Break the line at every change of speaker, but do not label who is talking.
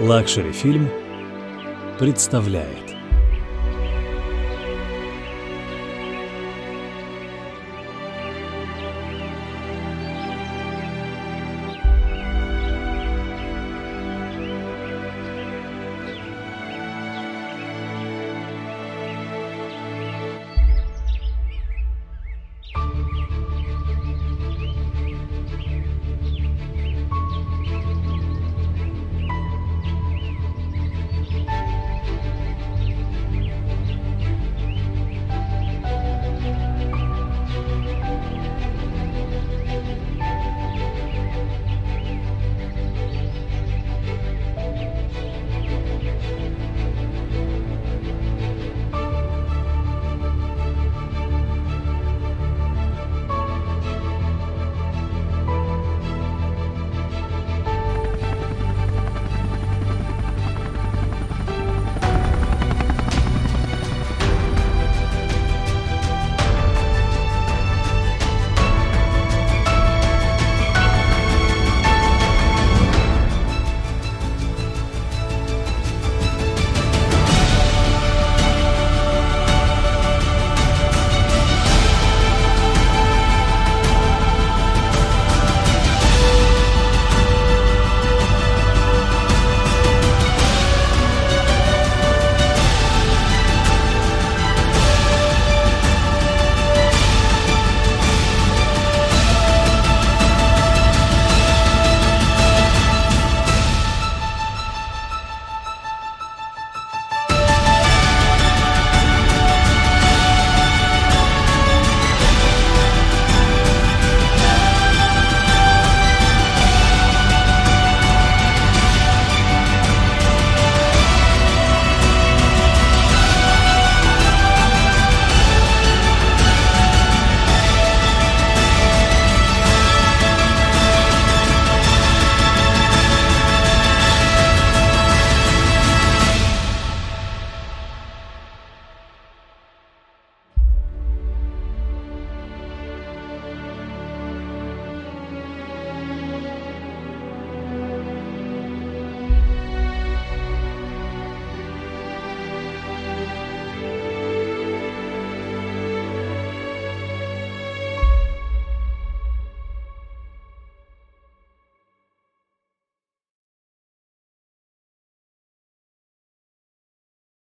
Лакшери фильм представляет.